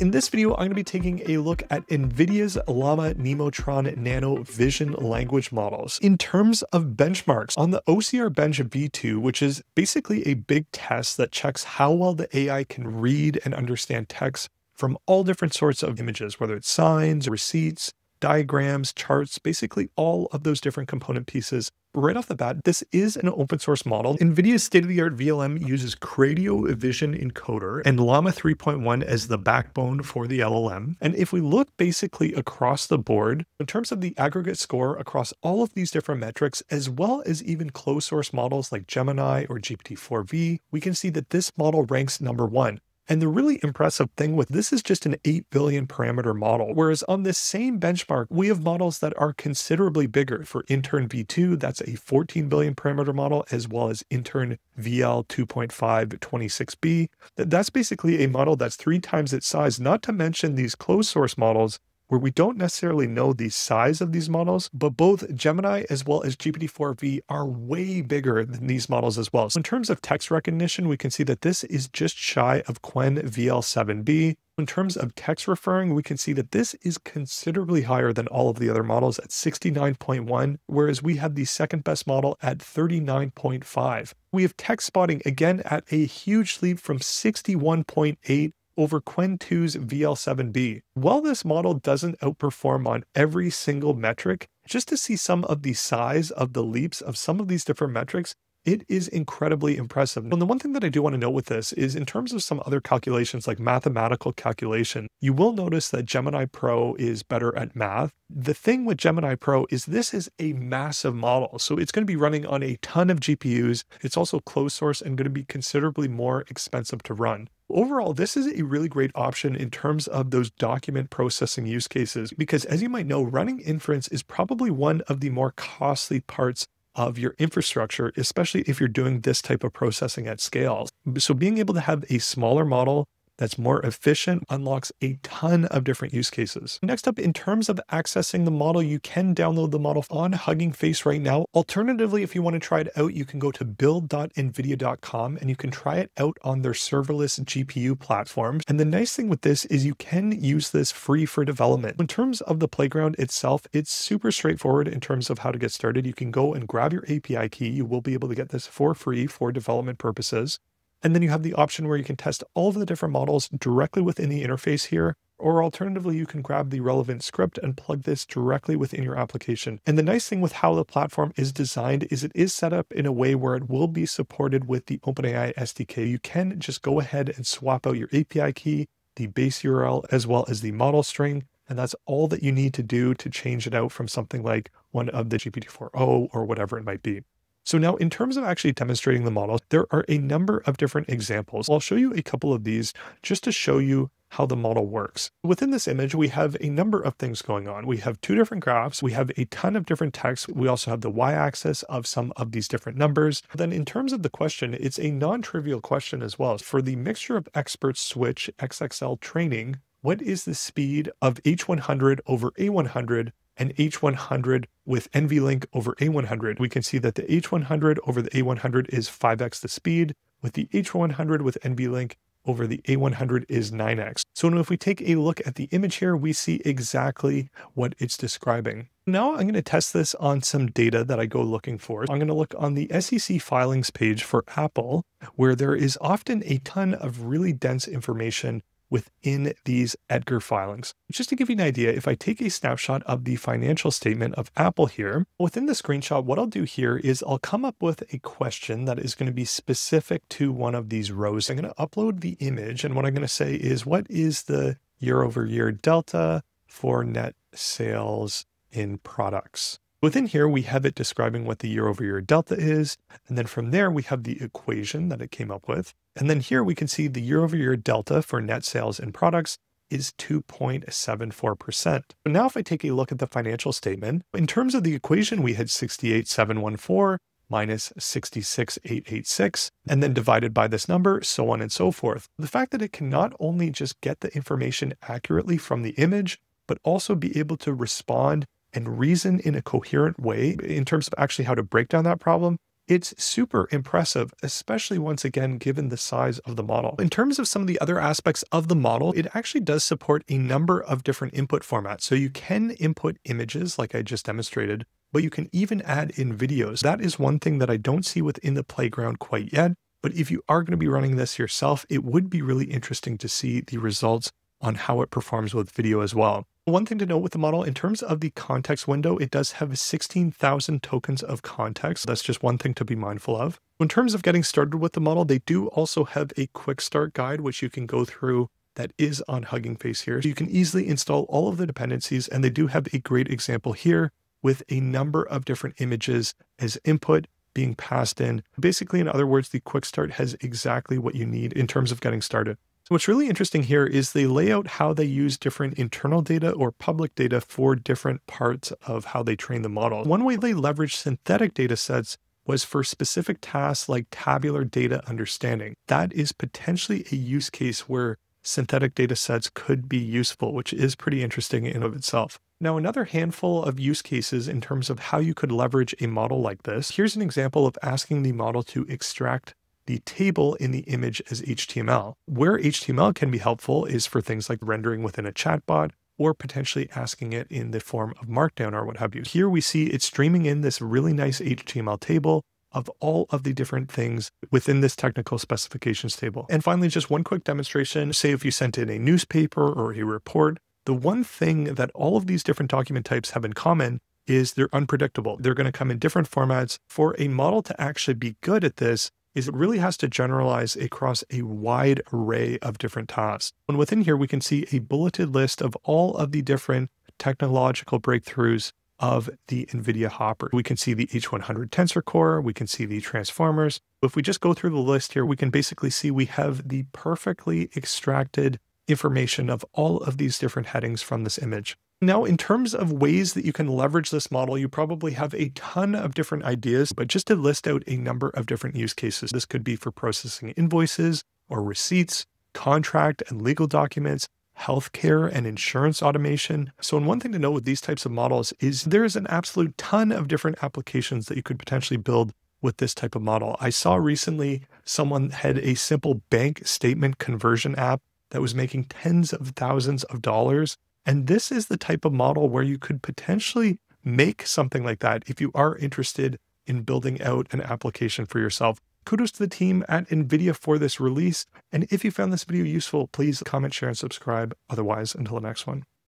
In this video, I'm going to be taking a look at NVIDIA's Llama Nemotron Nano Vision language models. In terms of benchmarks, on the OCR Bench V2, which is basically a big test that checks how well the AI can read and understand text from all different sorts of images, whether it's signs, receipts, diagrams, charts, basically all of those different component pieces. Right off the bat, this is an open source model. NVIDIA's state-of-the-art VLM uses Cradio Vision Encoder and Llama 3.1 as the backbone for the LLM. And if we look basically across the board, in terms of the aggregate score across all of these different metrics, as well as even closed source models like Gemini or GPT-4v, we can see that this model ranks number one. And the really impressive thing with this is just an 8 billion parameter model, whereas on this same benchmark, we have models that are considerably bigger. For Intern V2, that's a 14 billion parameter model, as well as Intern VL 2.5 26B. That's basically a model that's three times its size, not to mention these closed source models where we don't necessarily know the size of these models, but both Gemini as well as GPT-4v are way bigger than these models as well. So in terms of text recognition, we can see that this is just shy of Qwen VL7B. In terms of text referring, we can see that this is considerably higher than all of the other models at 69.1, whereas we have the second best model at 39.5. We have text spotting again at a huge leap from 61.8 over Qwen 2's VL7B. While this model doesn't outperform on every single metric, just to see some of the size of the leaps of some of these different metrics it is incredibly impressive. And the one thing that I do want to note with this is in terms of some other calculations like mathematical calculation, you will notice that Gemini Pro is better at math. The thing with Gemini Pro is this is a massive model. So it's going to be running on a ton of GPUs. It's also closed source and going to be considerably more expensive to run. Overall, this is a really great option in terms of those document processing use cases, because as you might know, running inference is probably one of the more costly parts of your infrastructure, especially if you're doing this type of processing at scale. So being able to have a smaller model that's more efficient unlocks a ton of different use cases. Next up, in terms of accessing the model, you can download the model on Hugging Face right now. Alternatively, if you want to try it out, you can go to build.nvidia.com and you can try it out on their serverless GPU platform. And the nice thing with this is you can use this free for development. In terms of the playground itself, it's super straightforward in terms of how to get started. You can go and grab your API key. You will be able to get this for free for development purposes. And then you have the option where you can test all of the different models directly within the interface here. Or alternatively, you can grab the relevant script and plug this directly within your application. And the nice thing with how the platform is designed is it is set up in a way where it will be supported with the OpenAI SDK. You can just go ahead and swap out your API key, the base URL, as well as the model string. And that's all that you need to do to change it out from something like one of the GPT-4o or whatever it might be. So now in terms of actually demonstrating the model, there are a number of different examples. I'll show you a couple of these just to show you how the model works. Within this image, we have a number of things going on. We have two different graphs. We have a ton of different text. We also have the y-axis of some of these different numbers. Then in terms of the question, it's a non-trivial question as well. For the mixture of experts switch XXL training, what is the speed of H100 over A100 and H100 with NVLink over A100, we can see that the H100 over the A100 is 5x the speed. With the H100 with NVLink over the A100 is 9x. So if we take a look at the image here, we see exactly what it's describing. Now I'm going to test this on some data that I go looking for. I'm going to look on the SEC filings page for Apple, where there is often a ton of really dense information within these Edgar filings. Just to give you an idea, if I take a snapshot of the financial statement of Apple here, within the screenshot, what I'll do here is I'll come up with a question that is going to be specific to one of these rows. I'm going to upload the image, and what I'm going to say is what is the year over year delta for net sales in products? Within here, we have it describing what the year over year delta is. And then from there, we have the equation that it came up with. And then here we can see the year over year delta for net sales and products is 2.74%. But now if I take a look at the financial statement, in terms of the equation, we had 68,714 minus 66,886, and then divided by this number, so on and so forth. The fact that it can not only just get the information accurately from the image, but also be able to respond and reason in a coherent way in terms of actually how to break down that problem it's super impressive, especially once again, given the size of the model. In terms of some of the other aspects of the model, it actually does support a number of different input formats. So you can input images like I just demonstrated, but you can even add in videos. That is one thing that I don't see within the playground quite yet. But if you are going to be running this yourself, it would be really interesting to see the results on how it performs with video as well. One thing to note with the model, in terms of the context window, it does have 16,000 tokens of context. That's just one thing to be mindful of. In terms of getting started with the model, they do also have a quick start guide, which you can go through that is on Hugging Face here. So you can easily install all of the dependencies, and they do have a great example here with a number of different images as input being passed in. Basically, in other words, the quick start has exactly what you need in terms of getting started. So what's really interesting here is they lay out how they use different internal data or public data for different parts of how they train the model. One way they leverage synthetic data sets was for specific tasks like tabular data understanding. That is potentially a use case where synthetic data sets could be useful, which is pretty interesting in of itself. Now, another handful of use cases in terms of how you could leverage a model like this. Here's an example of asking the model to extract the table in the image as HTML. Where HTML can be helpful is for things like rendering within a chatbot or potentially asking it in the form of Markdown or what have you. Here we see it's streaming in this really nice HTML table of all of the different things within this technical specifications table. And finally, just one quick demonstration. Say if you sent in a newspaper or a report, the one thing that all of these different document types have in common is they're unpredictable. They're going to come in different formats. For a model to actually be good at this, is it really has to generalize across a wide array of different tasks. And within here, we can see a bulleted list of all of the different technological breakthroughs of the NVIDIA Hopper. We can see the H100 Tensor Core, we can see the transformers. If we just go through the list here, we can basically see we have the perfectly extracted information of all of these different headings from this image. Now, in terms of ways that you can leverage this model, you probably have a ton of different ideas, but just to list out a number of different use cases, this could be for processing invoices or receipts, contract and legal documents, healthcare and insurance automation. So, and one thing to know with these types of models is there is an absolute ton of different applications that you could potentially build with this type of model. I saw recently someone had a simple bank statement conversion app that was making tens of thousands of dollars and this is the type of model where you could potentially make something like that if you are interested in building out an application for yourself. Kudos to the team at NVIDIA for this release. And if you found this video useful, please comment, share, and subscribe. Otherwise, until the next one.